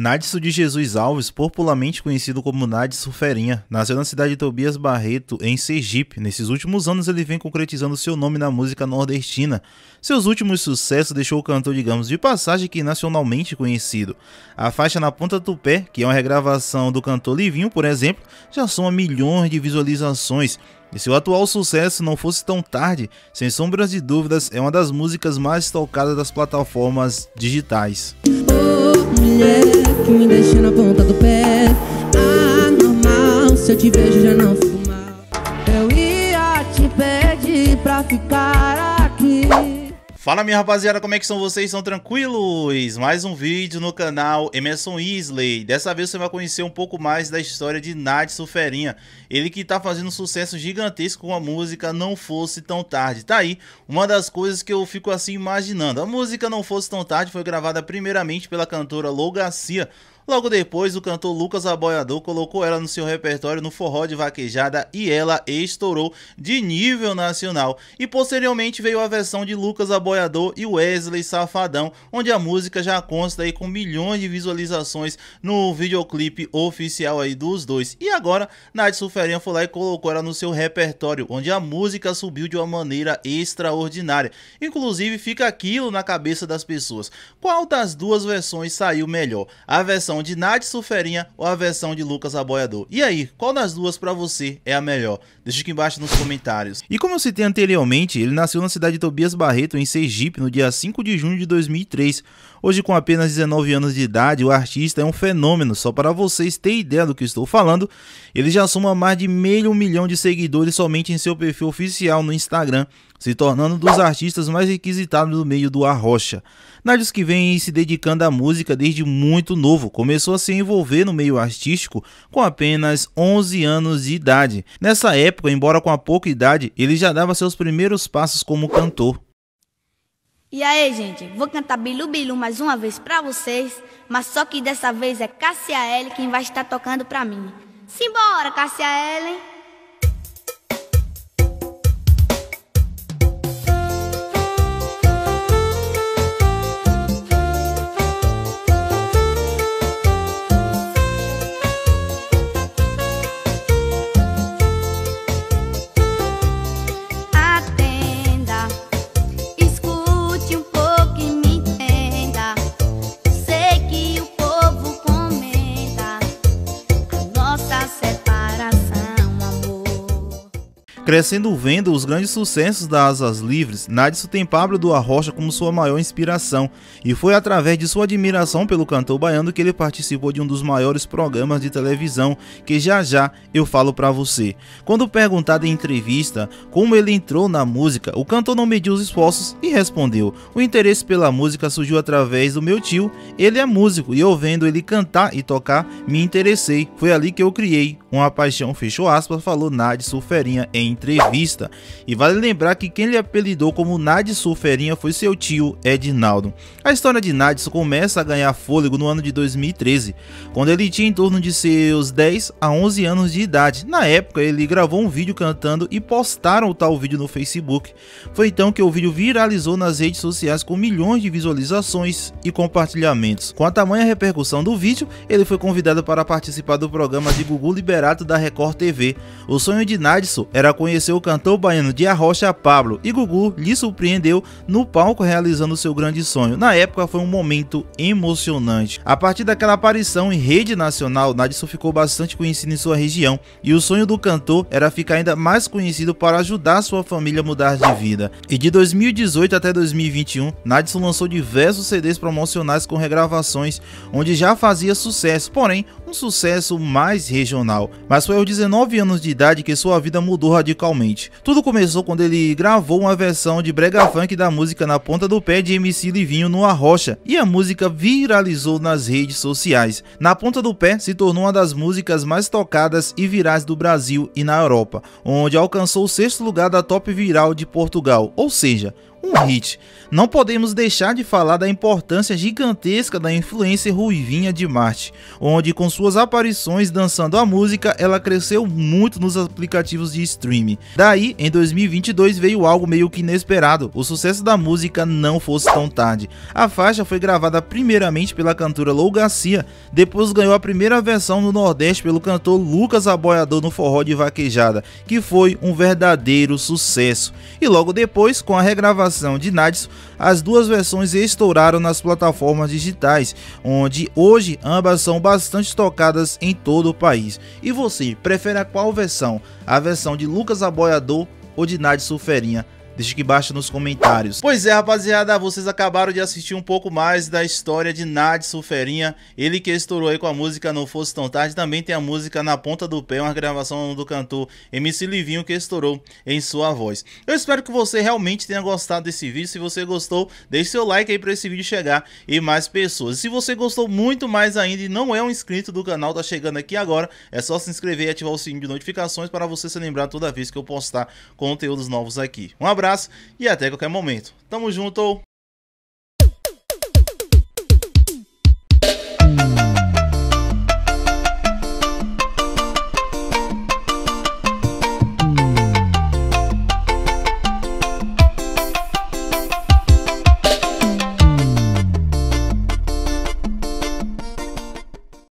Nadson de Jesus Alves, popularmente conhecido como Nadson Ferinha, nasceu na cidade de Tobias Barreto, em Sergipe. Nesses últimos anos ele vem concretizando seu nome na música nordestina. Seus últimos sucessos deixou o cantor, digamos, de passagem que nacionalmente conhecido. A faixa Na Ponta do Pé, que é uma regravação do cantor Livinho, por exemplo, já soma milhões de visualizações. E se o atual sucesso não fosse tão tarde, sem sombras de dúvidas, é uma das músicas mais tocadas das plataformas digitais. Mulher que me deixa na ponta do pé. Ah, normal, se eu te vejo já não mal. Eu ia te pedir pra ficar. Fala minha rapaziada, como é que são vocês? São tranquilos? Mais um vídeo no canal Emerson Isley. Dessa vez você vai conhecer um pouco mais da história de Nadson Ferinha. Ele que tá fazendo um sucesso gigantesco com a música Não Fosse Tão Tarde. Tá aí, uma das coisas que eu fico assim imaginando. A música Não Fosse Tão Tarde foi gravada primeiramente pela cantora Lou Garcia, Logo depois, o cantor Lucas Aboiador colocou ela no seu repertório no forró de vaquejada e ela estourou de nível nacional. E posteriormente veio a versão de Lucas Aboiador e Wesley Safadão, onde a música já consta aí com milhões de visualizações no videoclipe oficial aí dos dois. E agora, Nath Suferinha foi lá e colocou ela no seu repertório, onde a música subiu de uma maneira extraordinária. Inclusive, fica aquilo na cabeça das pessoas. Qual das duas versões saiu melhor? A versão versão de Nath Suferinha ou a versão de Lucas Aboiador. E aí, qual das duas para você é a melhor? Deixa aqui embaixo nos comentários. E como eu citei anteriormente, ele nasceu na cidade de Tobias Barreto, em Sergipe, no dia 5 de junho de 2003. Hoje, com apenas 19 anos de idade, o artista é um fenômeno. Só para vocês terem ideia do que estou falando, ele já soma mais de meio milhão de seguidores somente em seu perfil oficial no Instagram, se tornando um dos artistas mais requisitados no meio do arrocha. Nádios que vem se dedicando à música desde muito novo, começou a se envolver no meio artístico com apenas 11 anos de idade. Nessa época, embora com a pouca idade, ele já dava seus primeiros passos como cantor. E aí, gente, vou cantar Bilu Bilu mais uma vez pra vocês, mas só que dessa vez é Cássia Ellen quem vai estar tocando pra mim. Simbora, Cássia Ellen! Crescendo vendo os grandes sucessos da Asas Livres, Nadson tem Pablo do Arrocha como sua maior inspiração, e foi através de sua admiração pelo cantor baiano que ele participou de um dos maiores programas de televisão, que já já eu falo para você. Quando perguntado em entrevista como ele entrou na música, o cantor não mediu os esforços e respondeu: "O interesse pela música surgiu através do meu tio, ele é músico e eu vendo ele cantar e tocar, me interessei. Foi ali que eu criei uma paixão", fechou aspas, falou Nadson Ferinha em entrevista. E vale lembrar que quem lhe apelidou como Nadson Ferinha foi seu tio Edinaldo. A história de Nadson começa a ganhar fôlego no ano de 2013, quando ele tinha em torno de seus 10 a 11 anos de idade. Na época, ele gravou um vídeo cantando e postaram o tal vídeo no Facebook. Foi então que o vídeo viralizou nas redes sociais com milhões de visualizações e compartilhamentos. Com a tamanha repercussão do vídeo, ele foi convidado para participar do programa de Gugu Liberato da Record TV. O sonho de Nadson era conheceu o cantor baiano de Arrocha Pablo e Gugu lhe surpreendeu no palco realizando seu grande sonho. Na época foi um momento emocionante. A partir daquela aparição em rede nacional, Nadson ficou bastante conhecido em sua região e o sonho do cantor era ficar ainda mais conhecido para ajudar sua família a mudar de vida. E de 2018 até 2021, Nadson lançou diversos CDs promocionais com regravações, onde já fazia sucesso, porém um sucesso mais regional. Mas foi aos 19 anos de idade que sua vida mudou radicalmente. Tudo começou quando ele gravou uma versão de brega funk da música Na Ponta do Pé de MC Livinho no Arrocha, e a música viralizou nas redes sociais. Na Ponta do Pé se tornou uma das músicas mais tocadas e virais do Brasil e na Europa, onde alcançou o sexto lugar da top viral de Portugal, ou seja, um hit. Não podemos deixar de falar da importância gigantesca da influência Ruivinha de Marte, onde com suas aparições dançando a música, ela cresceu muito nos aplicativos de streaming. Daí, em 2022 veio algo meio que inesperado, o sucesso da música Não Fosse Tão Tarde. A faixa foi gravada primeiramente pela cantora Lou Garcia, depois ganhou a primeira versão no Nordeste pelo cantor Lucas Aboiador no Forró de Vaquejada, que foi um verdadeiro sucesso. E logo depois, com a regravação de Nadis, as duas versões estouraram nas plataformas digitais, onde hoje ambas são bastante tocadas em todo o país. E você, prefere a qual versão? A versão de Lucas Aboiador ou de Nadis Sulferinha? Deixe aqui embaixo nos comentários. Pois é, rapaziada, vocês acabaram de assistir um pouco mais da história de Nad Sulferinha. Ele que estourou aí com a música Não Fosse Tão Tarde. Também tem a música Na Ponta do Pé, uma gravação do cantor MC Livinho que estourou em sua voz. Eu espero que você realmente tenha gostado desse vídeo. Se você gostou, deixe seu like aí para esse vídeo chegar e mais pessoas. Se você gostou muito mais ainda e não é um inscrito do canal, tá chegando aqui agora, é só se inscrever e ativar o sininho de notificações para você se lembrar toda vez que eu postar conteúdos novos aqui. Um abraço abraço e até qualquer momento. Tamo junto!